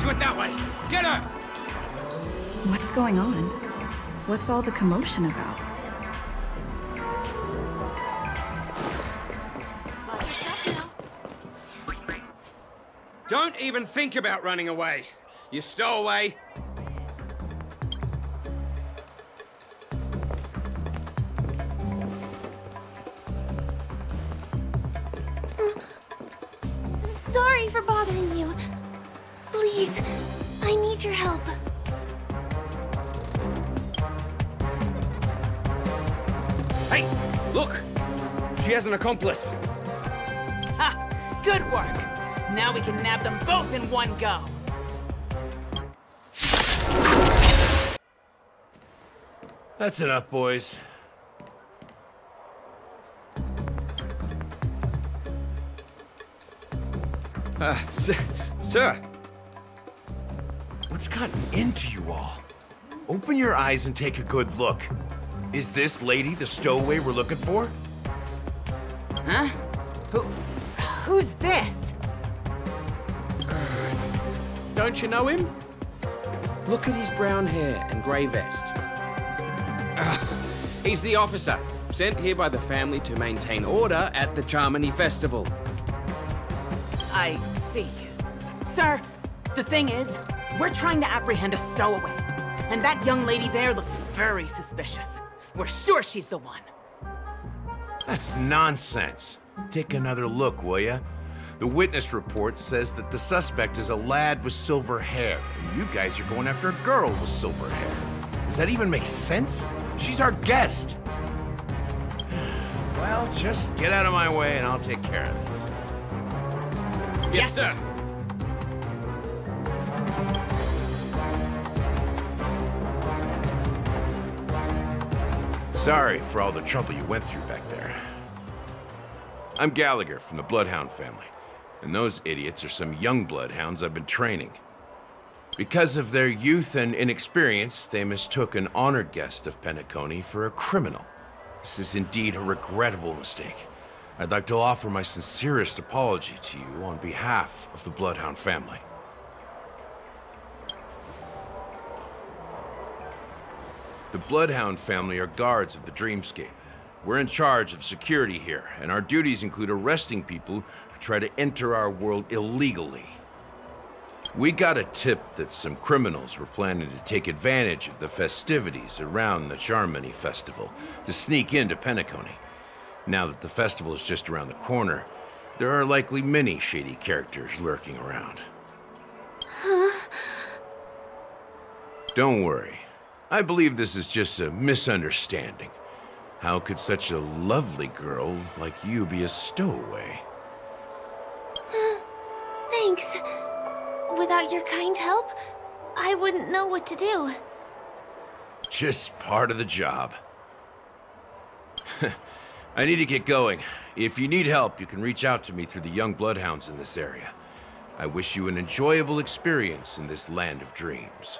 She went that way. Get her! What's going on? What's all the commotion about? Don't even think about running away. You stowaway. Sorry for bothering you. Please, I need your help. Hey, look! She has an accomplice. Ha! Good work! Now we can nab them both in one go. That's enough, boys. Uh, sir, sir. What's gotten into you all? Open your eyes and take a good look. Is this lady the stowaway we're looking for? Huh? Who... Who's this? Don't you know him? Look at his brown hair and grey vest. Ah, he's the officer, sent here by the family to maintain order at the Charmony Festival. I see. Sir, the thing is, we're trying to apprehend a stowaway. And that young lady there looks very suspicious. We're sure she's the one. That's nonsense. Take another look, will ya? The witness report says that the suspect is a lad with silver hair, and you guys are going after a girl with silver hair. Does that even make sense? She's our guest. Well, just get out of my way and I'll take care of this. Yes, sir. Sorry for all the trouble you went through back there. I'm Gallagher from the Bloodhound family, and those idiots are some young Bloodhounds I've been training. Because of their youth and inexperience, they mistook an honored guest of Penacony for a criminal. This is indeed a regrettable mistake. I'd like to offer my sincerest apology to you on behalf of the Bloodhound family. The Bloodhound family are guards of the Dreamscape. We're in charge of security here, and our duties include arresting people who try to enter our world illegally. We got a tip that some criminals were planning to take advantage of the festivities around the Charmony Festival to sneak into Penacony. Now that the festival is just around the corner, there are likely many shady characters lurking around. Don't worry. I believe this is just a misunderstanding. How could such a lovely girl like you be a stowaway? Thanks. Without your kind help, I wouldn't know what to do. Just part of the job. I need to get going. If you need help, you can reach out to me through the young bloodhounds in this area. I wish you an enjoyable experience in this land of dreams.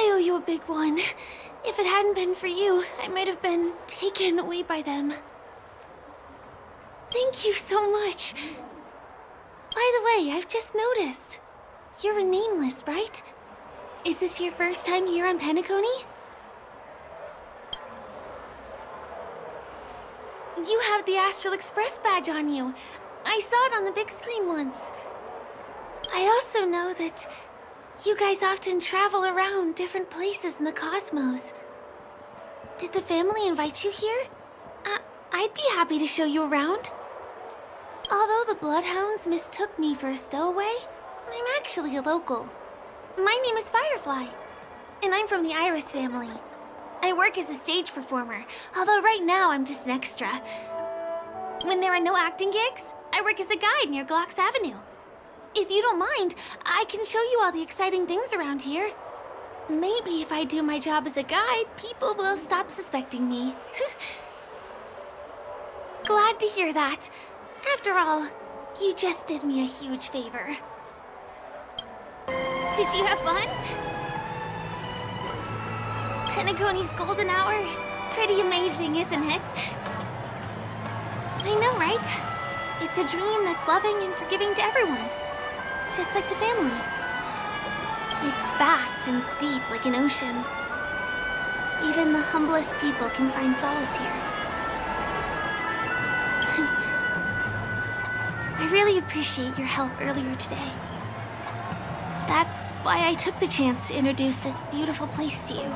I owe you big one. If it hadn't been for you, I might have been taken away by them. Thank you so much. By the way, I've just noticed. You're a nameless, right? Is this your first time here on Penacony? You have the Astral Express badge on you. I saw it on the big screen once. I also know that you guys often travel around different places in the cosmos. Did the family invite you here? Uh, I'd be happy to show you around. Although the Bloodhounds mistook me for a stowaway, I'm actually a local. My name is Firefly, and I'm from the Iris family. I work as a stage performer, although right now I'm just an extra. When there are no acting gigs, I work as a guide near Glocks Avenue. If you don't mind, I can show you all the exciting things around here. Maybe if I do my job as a guide, people will stop suspecting me. Glad to hear that. After all, you just did me a huge favor. Did you have fun? Penacony's golden hour is pretty amazing, isn't it? I know, right? It's a dream that's loving and forgiving to everyone. Just like the family. It's vast and deep like an ocean. Even the humblest people can find solace here. I really appreciate your help earlier today. That's why I took the chance to introduce this beautiful place to you.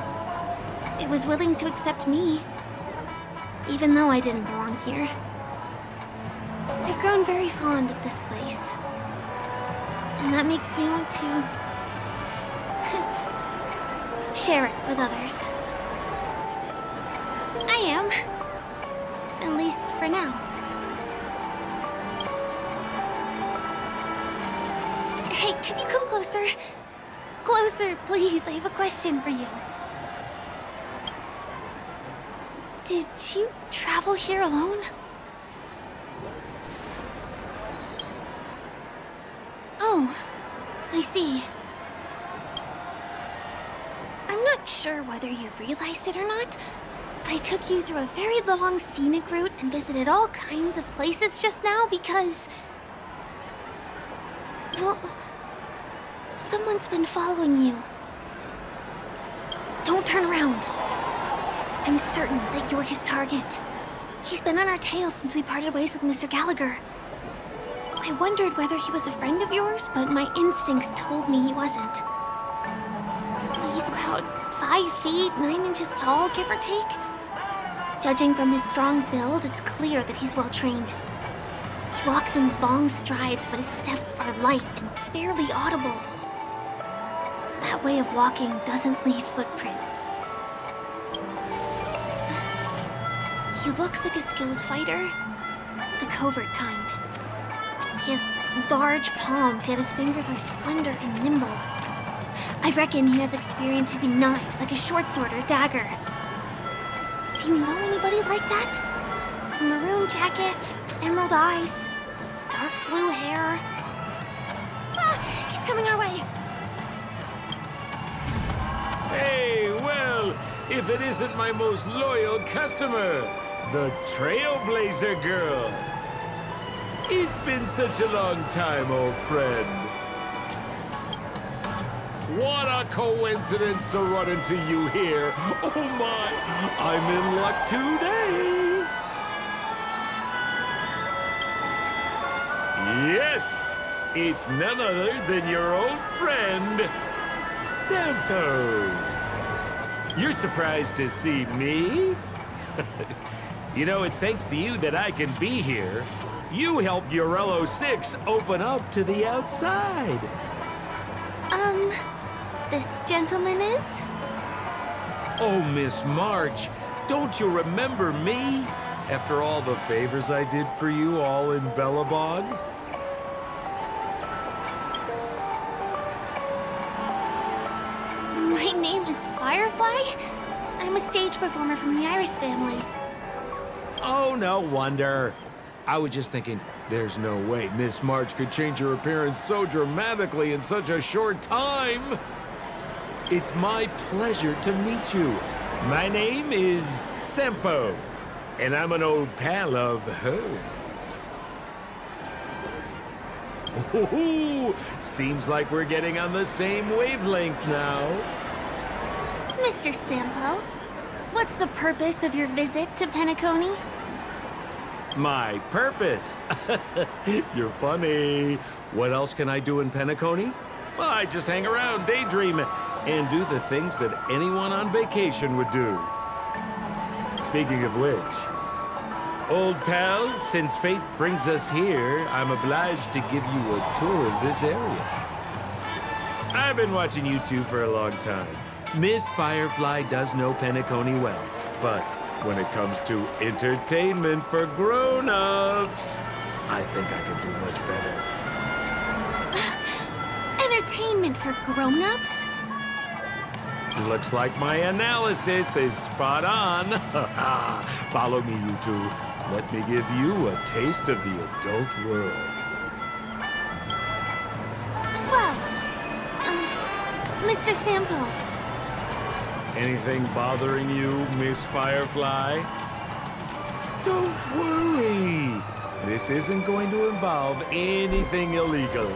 It was willing to accept me, even though I didn't belong here. I've grown very fond of this place. And that makes me want to... share it with others. I am. At least for now. Hey, could you come closer? Closer, please. I have a question for you. Did you travel here alone? Oh, I see. I'm not sure whether you realized it or not, but I took you through a very long scenic route and visited all kinds of places just now because... Well, someone's been following you. Don't turn around. I'm certain that you're his target. He's been on our tail since we parted ways with Mr. Gallagher. I wondered whether he was a friend of yours, but my instincts told me he wasn't. He's about five feet, nine inches tall, give or take. Judging from his strong build, it's clear that he's well trained. He walks in long strides, but his steps are light and barely audible. That way of walking doesn't leave footprints. He looks like a skilled fighter, the covert kind. He has large palms, yet his fingers are slender and nimble. I reckon he has experience using knives, like a short sword or dagger. Do you know anybody like that? Maroon jacket, emerald eyes, dark blue hair. Ah, he's coming our way. Hey, well, if it isn't my most loyal customer, the Trailblazer Girl. It's been such a long time, old friend. What a coincidence to run into you here. Oh my, I'm in luck today. Yes, it's none other than your old friend, Sampo. You're surprised to see me? you know, it's thanks to you that I can be here. You helped Jarilo 6 open up to the outside. Um, this gentleman is? Oh, Miss March, don't you remember me? After all the favors I did for you all in Belobog? My name is Firefly. I'm a stage performer from the Iris family. Oh, no wonder. I was just thinking, there's no way Miss March could change her appearance so dramatically in such a short time. It's my pleasure to meet you. My name is Sampo, and I'm an old pal of hers. Ooh, seems like we're getting on the same wavelength now. Mr. Sampo, what's the purpose of your visit to Penacony? My purpose. You're funny. What else can I do in Penacony? Well, I just hang around, daydream, and do the things that anyone on vacation would do. Speaking of which, old pal, since fate brings us here, I'm obliged to give you a tour of this area. I've been watching you two for a long time. Miss Firefly does know Penacony well, but when it comes to entertainment for grown-ups, I think I can do much better. Entertainment for grown-ups? Looks like my analysis is spot on. Follow me, you two. Let me give you a taste of the adult world. Well, um, Mr. Sampo, Anything bothering you, Miss Firefly? Don't worry. This isn't going to involve anything illegal.